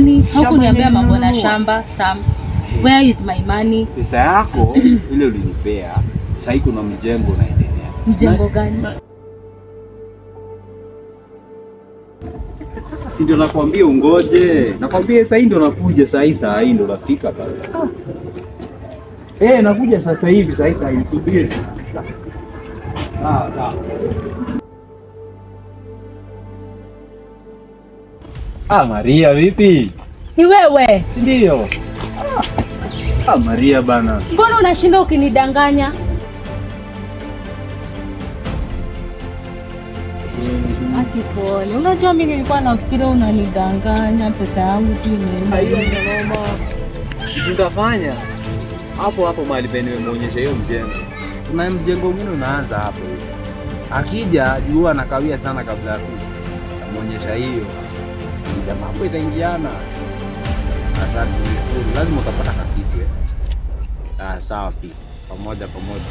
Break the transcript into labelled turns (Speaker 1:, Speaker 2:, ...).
Speaker 1: money?
Speaker 2: Yenye
Speaker 1: mambo na shamba, Sam. Where is my money?
Speaker 2: Pesa yako ile ulinipea, sasa kuna mjengo unaendelea.
Speaker 1: Mjengo gani?
Speaker 2: Sasa si ndio nakwambia ungoje. Nakwambia sasa hii ndio nakuja sasa hii saa hii ndio nafika pale. Eh, nakuja sasa hivi sasa hii saa hii subiri. Sawa sawa. Ah, Maria vipi?
Speaker 1: Ni wewe.
Speaker 2: Si ndio? Ah, Maria bana.
Speaker 1: Mbona unashinda ukinidanganya? Aki pole. Unajua mimi nilikuwa nafikiria unanidanganya, pesa yangu tu imeenda.
Speaker 2: Tutafanya hapo hapo mahali penye nimeonyesha hiyo mjengo. Kuna mjengo mwingine unaanza hapo. Akija jua anakawia sana kabla ya kuja. Namuonyesha hiyo. Ndio mambo itaingiana. Asante. Lazima utapata kakitu. eh. Ah, sawa pia. Pamoja pamoja.